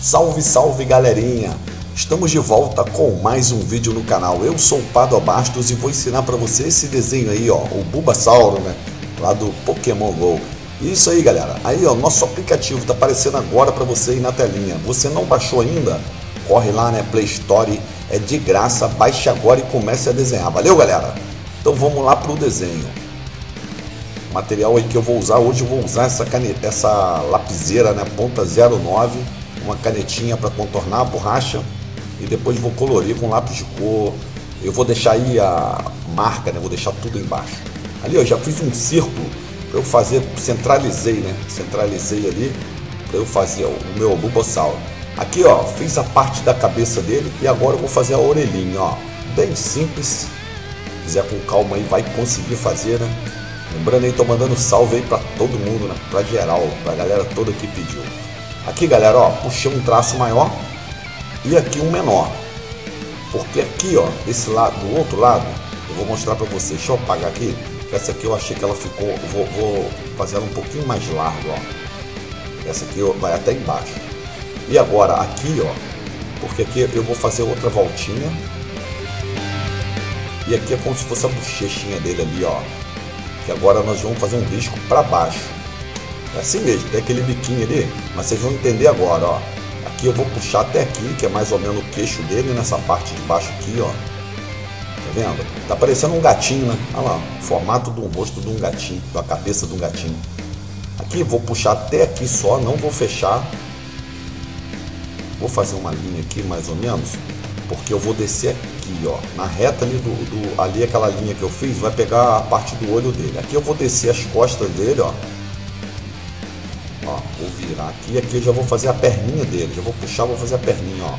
Salve, salve galerinha! Estamos de volta com mais um vídeo no canal. Eu sou o Pado Bastos e vou ensinar para você esse desenho aí, ó, o Bulbasauro, né? Lá do Pokémon GO. Isso aí, galera. Aí, ó, nosso aplicativo tá aparecendo agora para você aí na telinha. Você não baixou ainda? Corre lá, né? Play Store, é de graça. Baixe agora e comece a desenhar. Valeu, galera? Então vamos lá pro desenho. O material aí que eu vou usar hoje, eu vou usar essa, caneta, essa lapiseira, né? Ponta 09, uma canetinha para contornar a borracha e depois vou colorir com lápis de cor. Eu vou deixar aí a marca, né? Vou deixar tudo embaixo. Ali eu já fiz um círculo para eu fazer, centralizei, né? Centralizei ali para eu fazer o meu Bulbasaur. Aqui, ó, fiz a parte da cabeça dele e agora eu vou fazer a orelhinha, ó. Bem simples. Se fizer com calma aí, vai conseguir fazer, né? Lembrando aí, tô mandando salve aí para todo mundo, né? Pra geral, pra galera toda que pediu. Aqui, galera, ó, puxei um traço maior e aqui um menor. Porque aqui, ó, desse lado, do outro lado, eu vou mostrar para vocês. Deixa eu apagar aqui. Essa aqui eu achei que ela ficou, vou, vou fazer ela um pouquinho mais larga, ó. Essa aqui vai até embaixo. E agora aqui, ó, porque aqui eu vou fazer outra voltinha. E aqui é como se fosse a bochechinha dele ali, ó. Que agora nós vamos fazer um risco para baixo. É assim mesmo, tem aquele biquinho ali, mas vocês vão entender agora, ó. Aqui eu vou puxar até aqui, que é mais ou menos o queixo dele, nessa parte de baixo aqui, ó. Tá vendo? Tá parecendo um gatinho, né? Olha lá, o formato do rosto de um gatinho, da cabeça de um gatinho. Aqui vou puxar até aqui só, não vou fechar. Vou fazer uma linha aqui mais ou menos, porque eu vou descer aqui, ó, na reta ali do, do ali aquela linha que eu fiz, vai pegar a parte do olho dele. Aqui eu vou descer as costas dele, ó. Vou virar aqui e aqui eu já vou fazer a perninha dele. Já vou puxar, vou fazer a perninha, ó.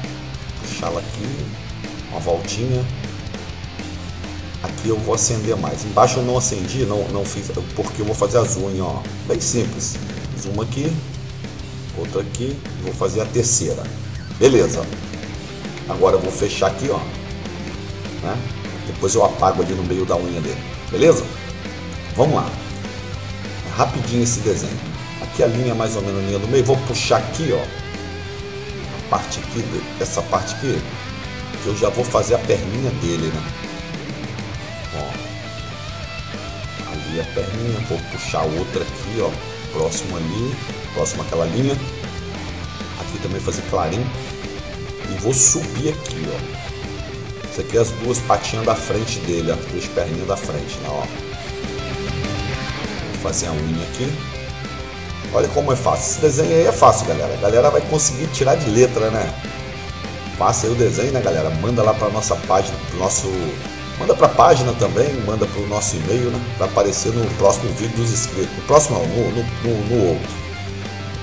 Puxar ela aqui, uma voltinha. Aqui eu vou acender mais. Embaixo eu não acendi, não, não fiz, porque eu vou fazer as unhas, ó. Bem simples. Fiz uma aqui, outra aqui, vou fazer a terceira. Beleza. Agora eu vou fechar aqui, ó. Né? Depois eu apago ali no meio da unha dele. Beleza? Vamos lá. É rapidinho esse desenho. A linha mais ou menos linha do meio. Vou puxar aqui, ó. A parte aqui, essa parte aqui, que eu já vou fazer a perninha dele, né? Ó. Ali a perninha, vou puxar outra aqui, ó. Próximo ali, próximo àquela linha. Aqui também fazer clarim. E vou subir aqui, ó. Isso aqui é as duas patinhas da frente dele, as duas perninhas da frente, né? Ó. Vou fazer a unha aqui. Olha como é fácil. Esse desenho aí é fácil, galera. A galera vai conseguir tirar de letra, né? Faça aí o desenho, né, galera? Manda lá para nossa página, pro nosso. Manda para a página também, manda para o nosso e-mail, né? Para aparecer no próximo vídeo dos inscritos. No próximo não, no, no, no, outro.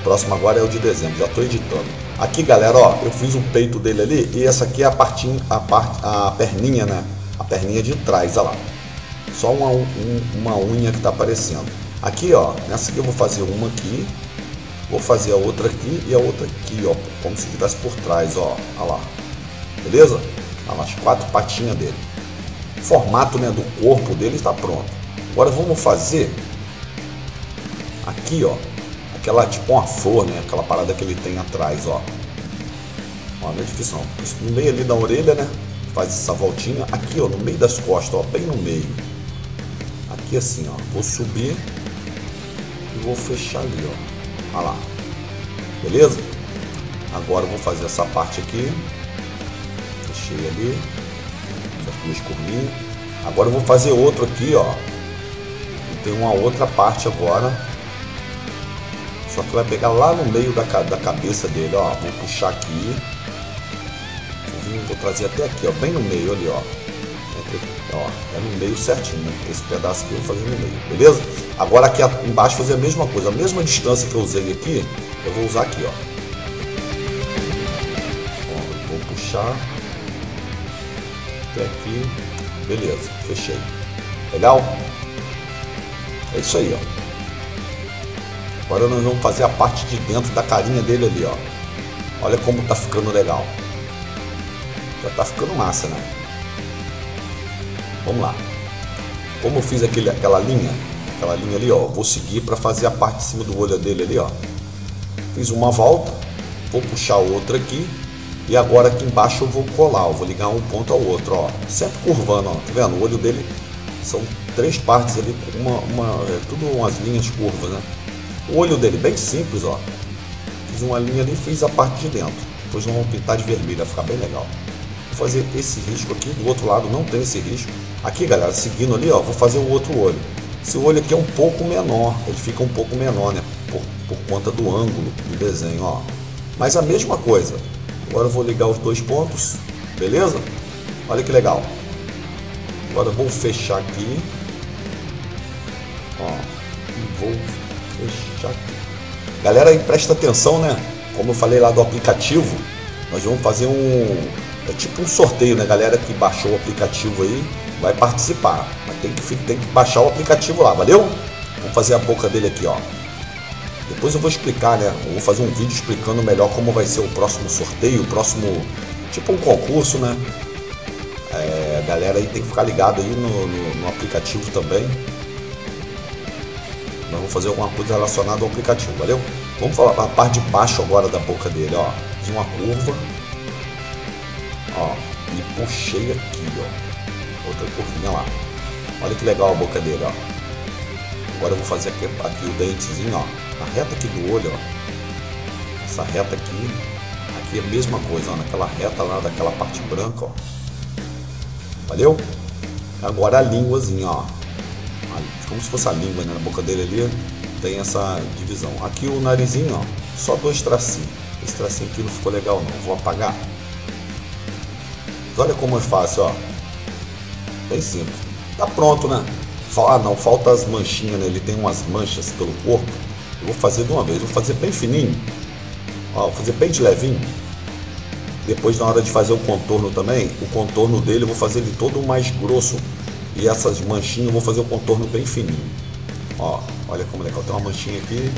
O próximo agora é o de dezembro, já estou editando. Aqui, galera, ó, eu fiz um peito dele ali e essa aqui é a partinha, a parte, a perninha, né? A perninha de trás, olha lá. Só uma, um, uma unha que está aparecendo. Aqui, ó, nessa aqui eu vou fazer uma aqui, vou fazer a outra aqui e a outra aqui, ó, como se estivesse por trás, ó, olha lá. Beleza? Olha lá, as quatro patinhas dele. O formato, né, do corpo dele está pronto. Agora vamos fazer aqui, ó, aquela tipo uma flor, né, aquela parada que ele tem atrás, ó. Ó, não é difícil não. No meio ali da orelha, né, faz essa voltinha. Aqui, ó, no meio das costas, ó, bem no meio. Aqui assim, ó, vou subir vou fechar ali, ó. Olha lá. Beleza? Agora eu vou fazer essa parte aqui. Fechei ali. Já duas curvinhas. Agora eu vou fazer outro aqui, ó. E tem uma outra parte agora. Só que vai pegar lá no meio da, da cabeça dele, ó. Vou puxar aqui. Vou trazer até aqui, ó. Bem no meio ali, ó. Ó, é no meio certinho, né? Esse pedaço aqui eu vou fazer no meio, beleza? Agora aqui embaixo fazer a mesma coisa, a mesma distância que eu usei aqui, eu vou usar aqui, ó. ó vou puxar até aqui, beleza, fechei. Legal? É isso aí, ó. Agora nós vamos fazer a parte de dentro da carinha dele ali, ó. Olha como tá ficando legal. Já tá ficando massa, né? Vamos lá. Como eu fiz aquele, aquela linha, aquela linha ali, ó, vou seguir para fazer a parte de cima do olho dele ali, ó. Fiz uma volta vou puxar outra aqui e agora aqui embaixo eu vou colar, eu vou ligar um ponto ao outro, ó, sempre curvando, ó, tá vendo? O olho dele são três partes ali, uma, uma, é tudo umas linhas curvas, né? O olho dele bem simples, ó, fiz uma linha ali e fiz a parte de dentro, depois nós vamos pintar de vermelho, vai ficar bem legal. Fazer esse risco aqui, do outro lado não tem esse risco. Aqui, galera, seguindo ali, ó, vou fazer o outro olho. Esse olho aqui é um pouco menor, ele fica um pouco menor, né? Por, por conta do ângulo do desenho, ó. Mas a mesma coisa, Agora eu vou ligar os dois pontos, beleza? Olha que legal. Agora eu vou fechar aqui. Ó, e vou fechar aqui. Galera, presta atenção, né? Como eu falei lá do aplicativo, nós vamos fazer um é tipo um sorteio, né? Galera que baixou o aplicativo aí vai participar. Mas tem que, tem que baixar o aplicativo lá, valeu? Vamos fazer a boca dele aqui, ó. Depois eu vou explicar, né? Eu vou fazer um vídeo explicando melhor como vai ser o próximo sorteio, o próximo. Tipo um concurso, né? É, galera aí tem que ficar ligado aí no, no, no aplicativo também. Nós vamos fazer alguma coisa relacionada ao aplicativo, valeu? Vamos falar a parte de baixo agora da boca dele, ó. Fiz uma curva. Ó. E puxei aqui, ó. Outra curvinha lá. Olha que legal a boca dele, ó. Agora eu vou fazer aqui, aqui o dentezinho, ó a reta aqui do olho, ó, essa reta aqui, aqui é a mesma coisa, ó, naquela reta lá daquela parte branca, ó. Valeu? Agora a línguazinha, ó. Como se fosse a língua né? na boca dele ali, tem essa divisão. Aqui o narizinho, ó, só dois tracinhos. Esse tracinho aqui não ficou legal não, vou apagar. Olha como é fácil, ó. Bem simples. Tá pronto, né? Ah não, falta as manchinhas, né? Ele tem umas manchas pelo corpo eu vou fazer de uma vez, vou fazer bem fininho. Ó, vou fazer bem de levinho. Depois na hora de fazer o contorno também, o contorno dele eu vou fazer ele todo mais grosso. E essas manchinhas eu vou fazer o contorno bem fininho. Ó, olha como é legal. Tem uma manchinha aqui.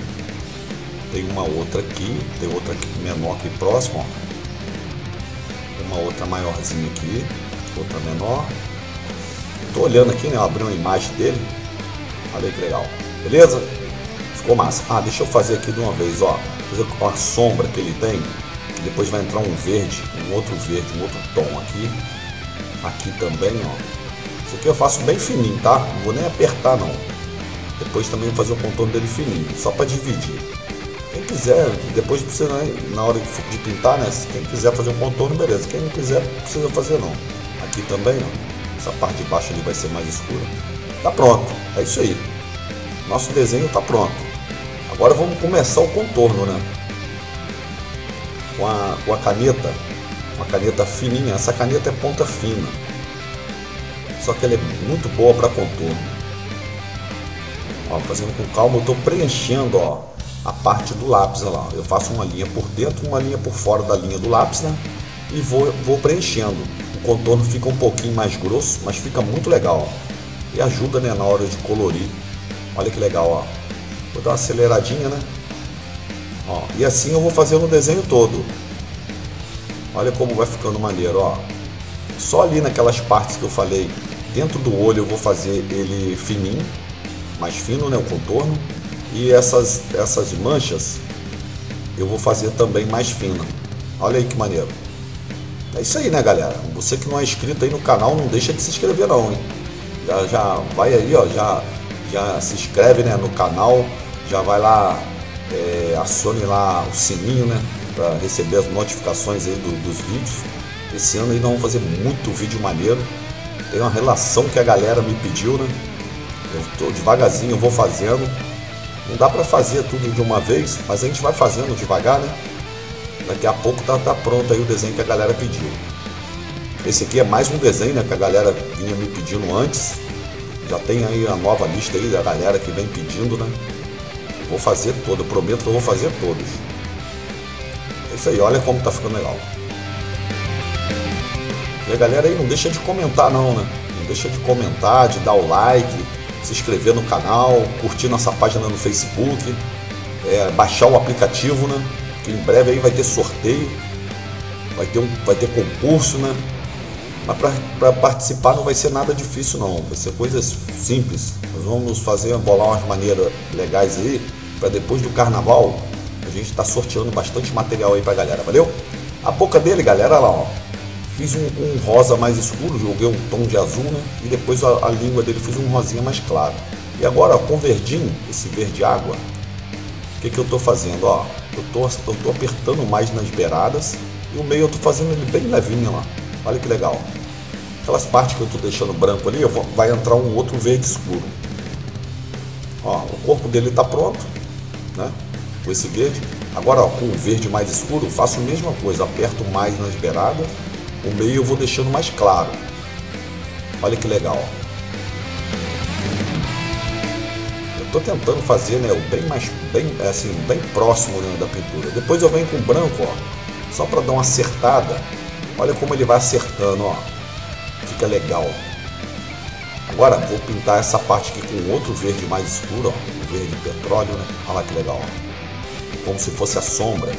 Tem uma outra aqui. Tem outra aqui menor aqui próximo, ó. Uma outra maiorzinha aqui. Outra menor. Tô olhando aqui, né? Eu abri uma imagem dele. Olha que legal. Beleza? Ficou massa. Ah, deixa eu fazer aqui de uma vez, ó. Fazer com a sombra que ele tem. Depois vai entrar um verde, um outro verde, um outro tom aqui. Aqui também, ó. Isso aqui eu faço bem fininho, tá? Não vou nem apertar, não. Depois também vou fazer o contorno dele fininho, só para dividir. Quem quiser, depois precisa, né, na hora de pintar, né? Quem quiser fazer um contorno, beleza. Quem não quiser, não precisa fazer, não. Aqui também, ó. Essa parte de baixo ali vai ser mais escura. Tá pronto. É isso aí. Nosso desenho tá pronto. Agora vamos começar o contorno, né? Com a, com a caneta, uma caneta fininha. Essa caneta é ponta fina. Só que ela é muito boa para contorno. Ó, fazendo com calma, eu estou preenchendo ó, a parte do lápis. Lá. Eu faço uma linha por dentro, uma linha por fora da linha do lápis, né? E vou, vou preenchendo. O contorno fica um pouquinho mais grosso, mas fica muito legal. Ó. E ajuda né, na hora de colorir. Olha que legal, ó. Vou dar uma aceleradinha, né? Ó, e assim eu vou fazendo o desenho todo. Olha como vai ficando maneiro, ó. Só ali naquelas partes que eu falei, dentro do olho eu vou fazer ele fininho, mais fino, né, o contorno. E essas, essas manchas eu vou fazer também mais fina. Olha aí que maneiro. É isso aí, né, galera? Você que não é inscrito aí no canal, não deixa de se inscrever não, hein? Já, já vai aí, ó, já já se inscreve né, no canal, já vai lá, é, acione lá o sininho, né? Para receber as notificações aí do, dos vídeos. Esse ano aí nós vamos fazer muito vídeo maneiro. Tem uma relação que a galera me pediu, né? Eu tô devagarzinho, eu vou fazendo. Não dá para fazer tudo de uma vez, mas a gente vai fazendo devagar, né? Daqui a pouco tá, tá pronto aí o desenho que a galera pediu. Esse aqui é mais um desenho né, que a galera vinha me pedindo antes. Já tem aí a nova lista aí da galera que vem pedindo, né? Vou fazer todo, prometo que eu vou fazer todos. É isso aí, olha como tá ficando legal. E a galera aí não deixa de comentar não, né? Não deixa de comentar, de dar o like, se inscrever no canal, curtir nossa página no Facebook, é, baixar o aplicativo, né? Que em breve aí vai ter sorteio, vai ter, um, vai ter concurso, né? Mas para participar não vai ser nada difícil não, vai ser coisas simples. Nós vamos fazer bolar umas maneiras legais aí para depois do carnaval A gente está sorteando bastante material aí pra galera, valeu? A boca dele, galera, olha lá, ó. Fiz um, um, rosa mais escuro, joguei um tom de azul, né? E depois a, a língua dele fiz um rosinha mais claro. E agora, com verdinho, esse verde água, o que, que eu estou fazendo? Ó, eu tô apertando mais nas beiradas e o meio eu estou fazendo ele bem levinho lá. Olha que legal. Aquelas partes que eu estou deixando branco ali, vou, vai entrar um outro verde escuro. Ó, o corpo dele está pronto, né? Com esse verde. Agora, ó, com o verde mais escuro, faço a mesma coisa. Aperto mais nas beiradas. O meio eu vou deixando mais claro. Olha que legal. Eu estou tentando fazer né, o bem mais bem, assim, bem próximo né, da pintura. Depois eu venho com branco, ó, só para dar uma acertada. Olha como ele vai acertando, ó. Fica legal. Agora vou pintar essa parte aqui com outro verde mais escuro, ó, verde petróleo, né? Olha lá que legal, como se fosse a sombra.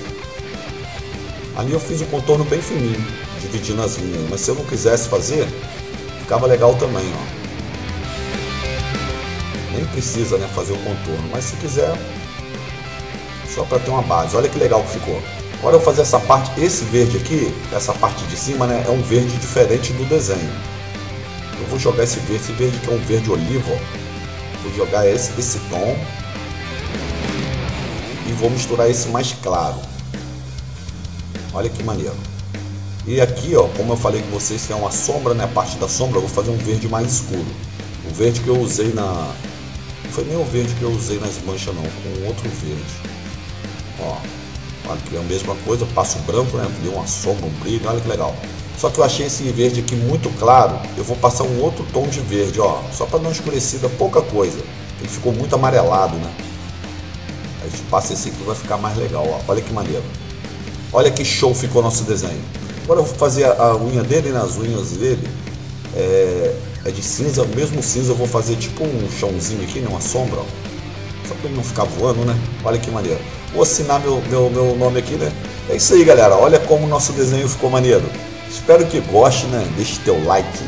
Ali eu fiz o contorno bem fininho, dividindo as linhas, mas se eu não quisesse fazer, ficava legal também, ó. Nem precisa né, fazer o contorno, mas se quiser, só para ter uma base. Olha que legal que ficou. Agora eu vou fazer essa parte, esse verde aqui, essa parte de cima, né, é um verde diferente do desenho. Eu vou jogar esse verde, esse verde que é um verde olivo, ó. Vou jogar esse, esse tom e vou misturar esse mais claro. Olha que maneiro. E aqui, ó, como eu falei com vocês, que é uma sombra, né, a parte da sombra, eu vou fazer um verde mais escuro. O verde que eu usei na... Não foi nem o verde que eu usei nas manchas não, com outro verde. Ó, aqui é a mesma coisa, passo branco, né? Deu uma sombra, um brilho, olha que legal. Só que eu achei esse verde aqui muito claro, eu vou passar um outro tom de verde, ó, só para não escurecida pouca coisa. Ele ficou muito amarelado, né? A gente passa esse aqui vai ficar mais legal, ó. Olha que maneiro. Olha que show ficou nosso desenho. Agora eu vou fazer a, unha dele, nas né? unhas dele é, é, de cinza, mesmo cinza eu vou fazer tipo um chãozinho aqui, né? Uma sombra, ó. Só para ele não ficar voando, né? Olha que maneiro vou assinar meu, meu, meu nome aqui, né? É isso aí, galera. Olha como o nosso desenho ficou maneiro. Espero que goste, né? Deixe teu like,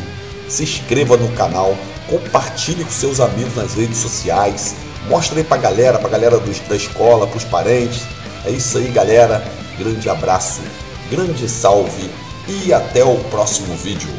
se inscreva no canal, compartilhe com seus amigos nas redes sociais, mostre aí pra galera, pra galera do, da escola, pros parentes. É isso aí, galera. Grande abraço, grande salve e até o próximo vídeo.